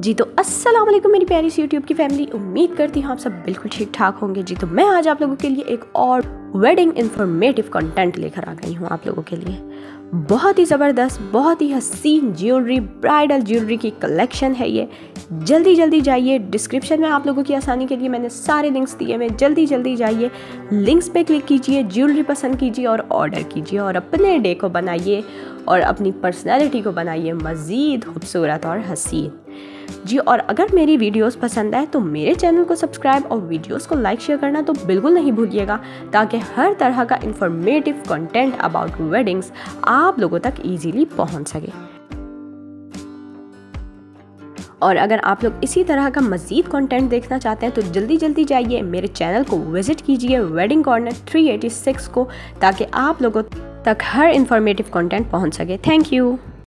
जी तो अस्सलाम वालेकुम मेरी प्यारी सी यूट्यूब की फैमिली उम्मीद करती हूँ आप सब बिल्कुल ठीक ठाक होंगे। जी तो मैं आज आप लोगों के लिए एक और वेडिंग इन्फॉर्मेटिव कंटेंट लेकर आ गई हूँ आप लोगों के लिए। बहुत ही ज़बरदस्त, बहुत ही हसीन ज्वेलरी ब्राइडल ज्वेलरी की कलेक्शन है ये। जल्दी जल्दी जाइए। डिस्क्रिप्शन में आप लोगों की आसानी के लिए मैंने सारे लिंक्स दिए हुए जल्दी जल्दी जाइए। लिंक्स पे क्लिक कीजिए ज्वेलरी पसंद कीजिए और ऑर्डर कीजिए और अपने डे को बनाइए और अपनी पर्सनैलिटी को बनाइए। मज़ीद खूबसूरत और हसीन। जी, और अगर मेरी वीडियोस पसंद आए तो मेरे चैनल को सब्सक्राइब और वीडियोस को लाइक शेयर करना तो बिल्कुल नहीं भूलिएगा, ताकि हर तरह का इंफॉर्मेटिव कंटेंट अबाउट वेडिंग्स आप लोगों तक इजीली पहुँच सके। और अगर आप लोग इसी तरह का मज़ीद कंटेंट देखना चाहते हैं तो जल्दी जल्दी जाइए मेरे चैनल को विज़िट कीजिए वेडिंग कॉर्नर 386 को, ताकि आप लोगों तक हर इंफॉर्मेटिव कंटेंट पहुँच सके। Thank you